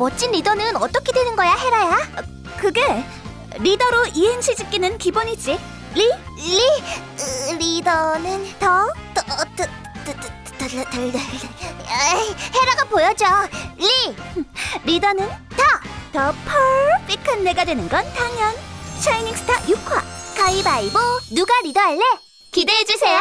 멋진 리더는 어떻게 되는 거야, 헤라야? 그게 리더로 이행시 짓기는 기본이지. 리? 리? 리더는 더? 더, 더, 더, 더, 더, 더, 더, 헤라가 보여줘. 리! 리더는 더! 더 퍼펙한 내가 되는 건 당연. 샤이닝스타 6화 가위바위보 누가 리더할래? 기대해주세요.